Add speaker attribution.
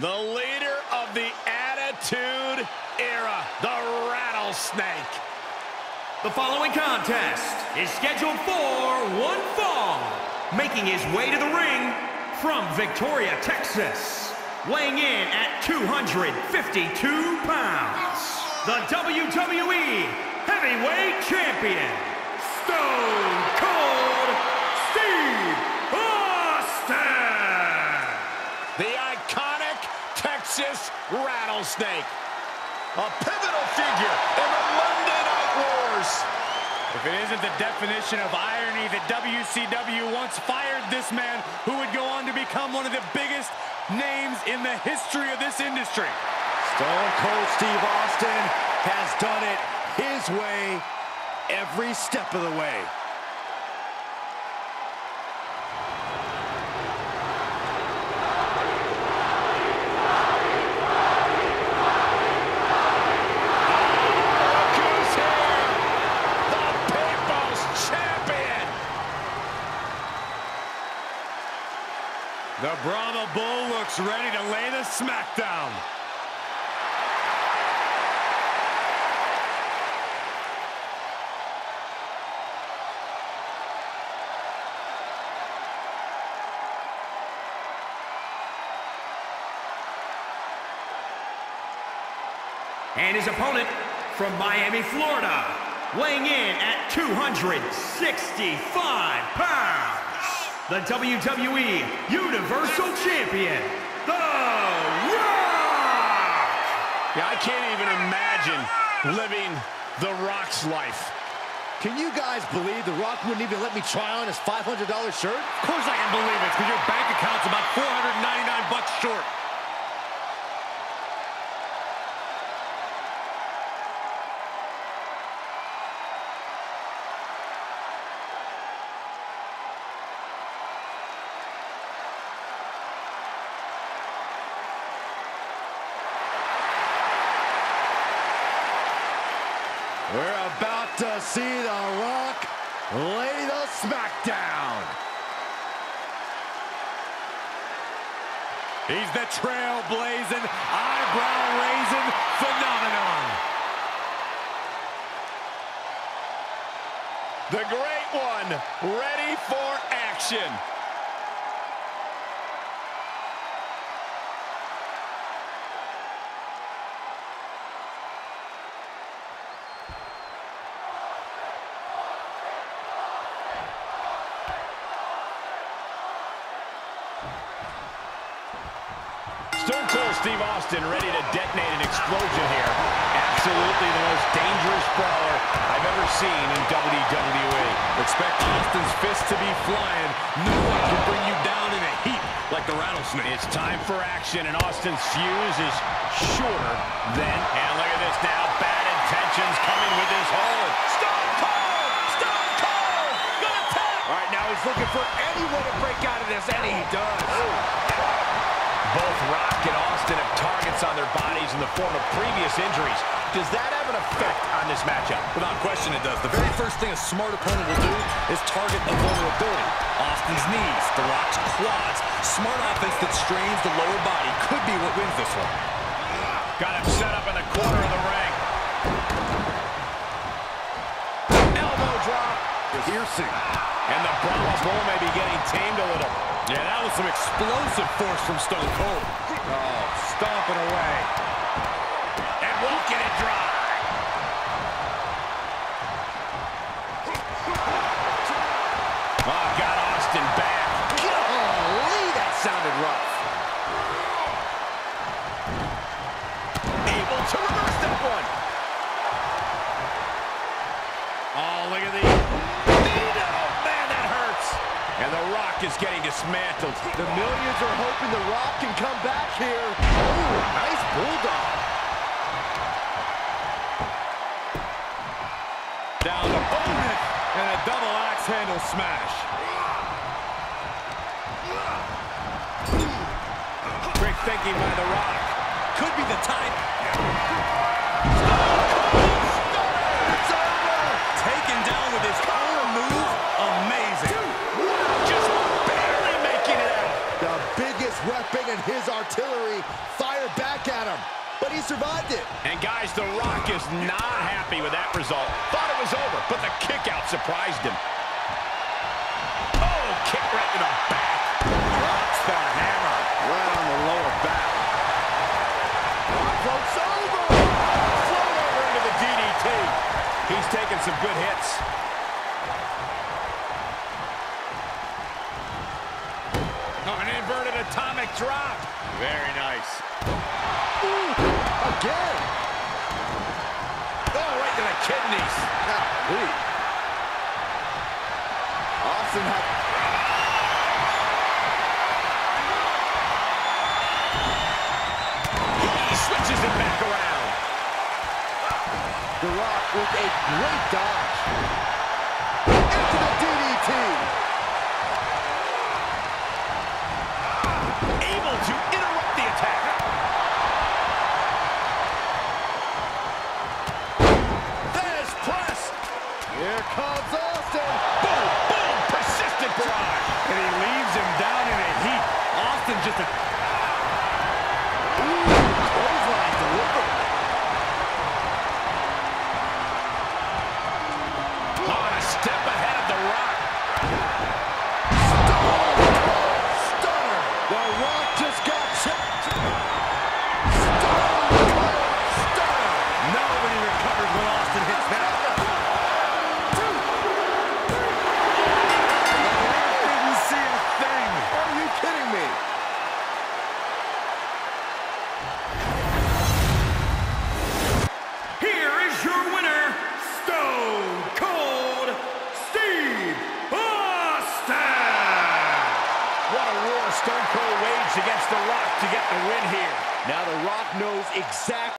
Speaker 1: The leader of the Attitude Era, the Rattlesnake.
Speaker 2: The following contest is scheduled for one fall. Making his way to the ring from Victoria, Texas. Weighing in at 252 pounds. The WWE Heavyweight Champion, Stone Cold Steve Austin.
Speaker 1: The iconic Texas Rattlesnake. A pivotal figure in the Monday Night Wars.
Speaker 3: If it isn't the definition of irony that WCW once fired this man who would go on to become one of the biggest names in the history of this industry.
Speaker 4: Stone Cold Steve Austin has done it his way every step of the way.
Speaker 1: Look who's here. The People's Champion.
Speaker 3: The Brahma Bull looks ready to lay the smackdown.
Speaker 2: And his opponent from Miami, Florida, weighing in at 265 pounds, the WWE Universal Champion, The Rock!
Speaker 1: Yeah, I can't even imagine living The Rock's life.
Speaker 4: Can you guys believe The Rock wouldn't even let me try on his $500 shirt?
Speaker 3: Of course I can believe it, because your bank account's about 499 bucks short.
Speaker 4: We're about to see The Rock lay the smackdown.
Speaker 3: He's the trailblazing, eyebrow-raising phenomenon.
Speaker 1: The Great One, ready for action. Stone Cold Steve Austin ready to detonate an explosion here. Absolutely the most dangerous brawler I've ever seen in WWE.
Speaker 3: Expect Austin's fist to be flying. No one can bring you down in a heap like the rattlesnake.
Speaker 1: It's time for action, and Austin's fuse is shorter than... And look at this now. Bad intentions coming with his hold. Stone Cold! Stone Cold! Gonna tap!
Speaker 4: All right, now he's looking for any way to break out of this, and he does.
Speaker 1: Both Rock and Austin have targets on their bodies in the form of previous injuries. Does that have an effect on this matchup?
Speaker 3: Without question it does. The very first thing a smart opponent will do is target a vulnerability. Austin's knees, The Rock's quads. Smart offense that strains the lower body could be what wins this one.
Speaker 1: Got him set up in the corner of the ring. Elbow drop.
Speaker 4: Piercing.
Speaker 1: And the Brahma Bull may be getting tamed a little.
Speaker 3: Yeah, that was some explosive force from Stone Cold.
Speaker 4: Oh, stomping away.
Speaker 1: And walking it dry. Dismantled.
Speaker 4: The millions are hoping The Rock can come back here. Oh, nice bulldog.
Speaker 3: Down the boot and a double axe handle smash.
Speaker 1: Quick thinking by The Rock.
Speaker 3: Could be the time.
Speaker 4: It's over.
Speaker 3: Taken down with his own move. Amazing.
Speaker 1: Just barely making it out.
Speaker 4: The biggest weapon and his artillery fire back at him. But he survived it.
Speaker 1: And guys, The Rock is not happy with that result. Thought it was over, but the kick out surprised him. Oh, kick right to the back. Drops the hammer right on the lower back. Floats over. Float over into the DDT. He's taking some good hits. Oh, an inverted atomic drop. Very nice.
Speaker 4: Ooh, again.
Speaker 1: Oh, right to the kidneys.
Speaker 4: Golly. Austin had...
Speaker 1: He switches it back around.
Speaker 4: The Rock with a great dodge. Comes Rock knows exactly